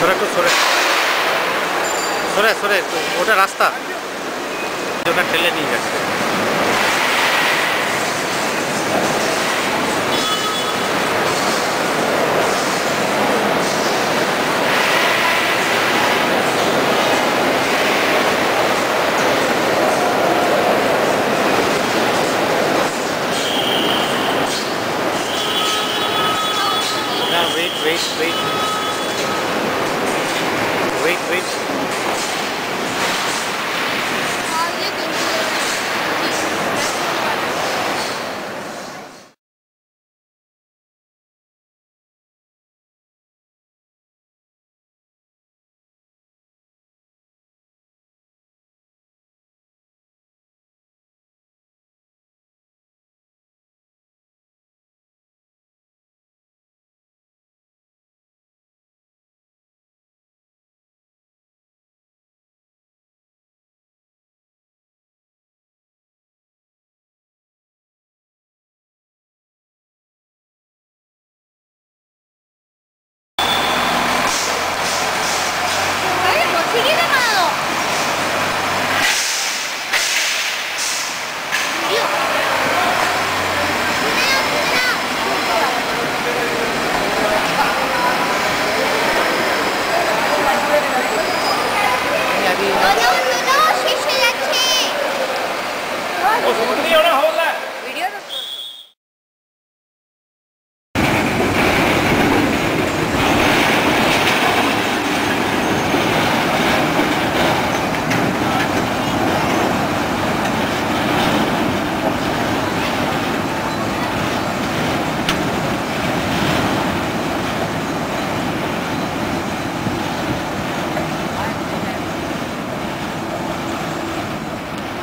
সরে একটু সরে। সরে সরে ওটা রাস্তা। ওটা ঠেলে নিয়ে যাচ্ছে